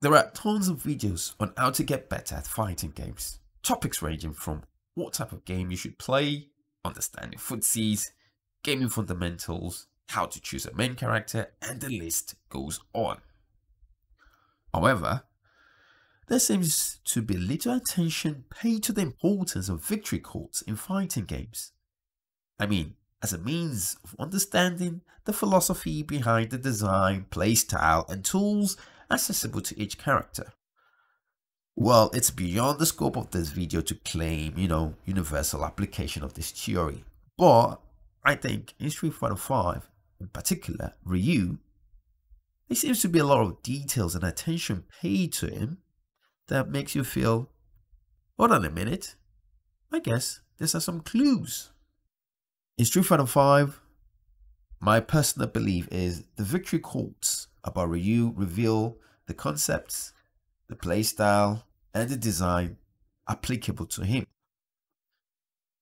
There are tons of videos on how to get better at fighting games. Topics ranging from what type of game you should play, understanding footsies, gaming fundamentals, how to choose a main character, and the list goes on. However, there seems to be little attention paid to the importance of victory quotes in fighting games. I mean, as a means of understanding the philosophy behind the design, playstyle, and tools accessible to each character. Well, it's beyond the scope of this video to claim, you know, universal application of this theory. But I think in Street Fighter V, in particular, Ryu, there seems to be a lot of details and attention paid to him that makes you feel, hold on a minute, I guess these are some clues. In Street Fighter V, my personal belief is the victory quotes about Ryu reveal the concepts, the playstyle, and the design applicable to him.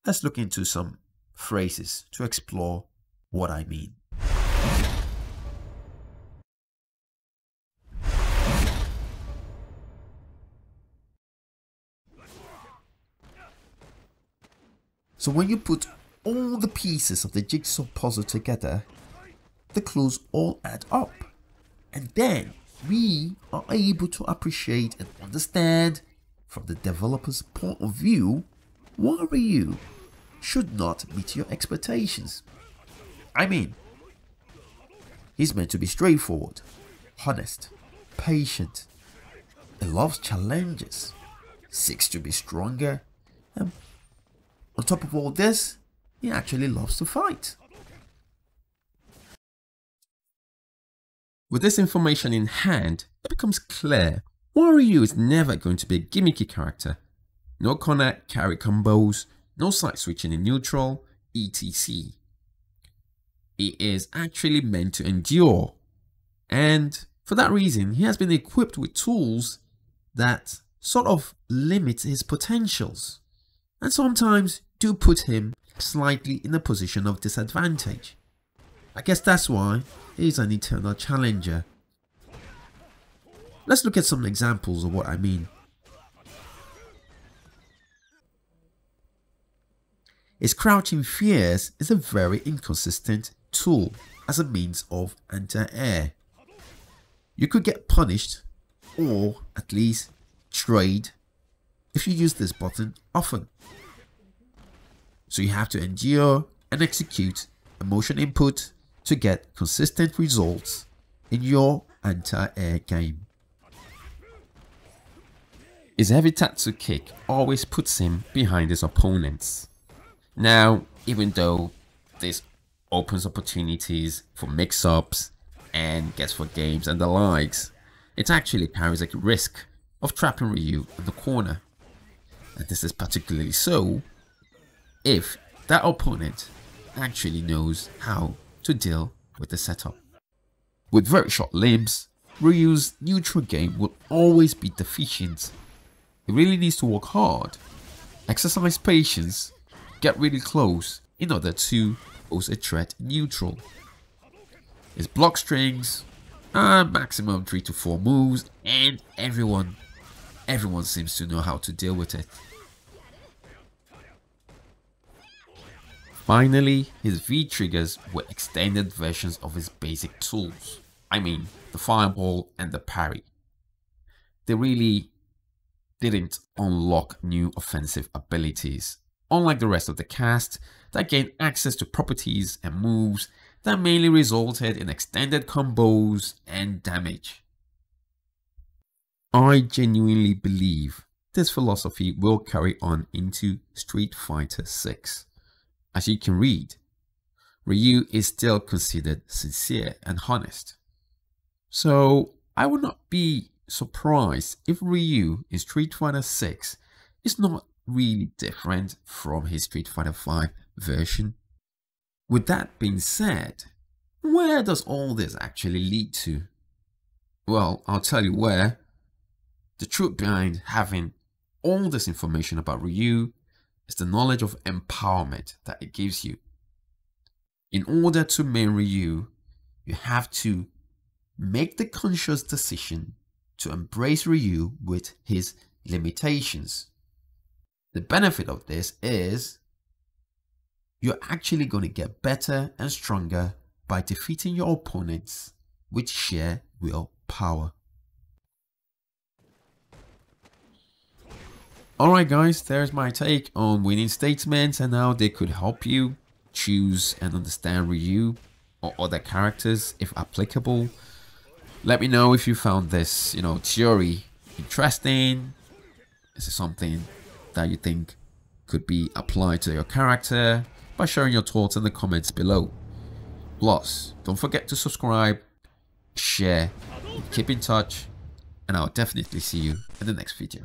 Let's look into some phrases to explore what I mean. So when you put all the pieces of the jigsaw puzzle together, the clues all add up. And then we are able to appreciate and understand from the developer's point of view why Ryu should not meet your expectations. I mean, he's meant to be straightforward, honest, patient, and loves challenges, seeks to be stronger, and on top of all this, he actually loves to fight. With this information in hand, it becomes clear Ryu is never going to be a gimmicky character. No corner carry combos, no side switching in neutral, etc. He is actually meant to endure. And for that reason, he has been equipped with tools that sort of limit his potentials. And sometimes do put him slightly in a position of disadvantage. I guess that's why he's an eternal challenger. Let's look at some examples of what I mean. His crouching fierce is a very inconsistent tool as a means of anti-air. You could get punished or at least trade if you use this button often. So you have to endure and execute a motion input to get consistent results in your anti-air game. His heavy Tatsu kick always puts him behind his opponents. Now, even though this opens opportunities for mix-ups and gets for games and the likes, it actually carries a risk of trapping Ryu in the corner. And this is particularly so if that opponent actually knows how to deal with the setup. With very short limbs, Ryu's neutral game will always be deficient. He really needs to work hard, exercise patience, get really close in order to pose a threat neutral. His block strings are maximum 3 to 4 moves and everyone, everyone seems to know how to deal with it. Finally, his V-triggers were extended versions of his basic tools. I mean, the fireball and the parry. They really didn't unlock new offensive abilities, unlike the rest of the cast that gained access to properties and moves that mainly resulted in extended combos and damage. I genuinely believe this philosophy will carry on into Street Fighter 6. As you can read, Ryu is still considered sincere and honest. So I would not be surprised if Ryu in Street Fighter 6 is not really different from his Street Fighter 5 version. With that being said, where does all this actually lead to? Well, I'll tell you where. The truth behind having all this information about Ryu is the knowledge of empowerment that it gives you. In order to main Ryu, you have to make the conscious decision to embrace Ryu with his limitations. The benefit of this is you're actually going to get better and stronger by defeating your opponents which share will Alright guys, there's my take on winning statements and how they could help you choose and understand Ryu or other characters if applicable. Let me know if you found this, you know, theory interesting. Is it something that you think could be applied to your character by sharing your thoughts in the comments below. Plus, don't forget to subscribe, share, keep in touch, and I'll definitely see you in the next video.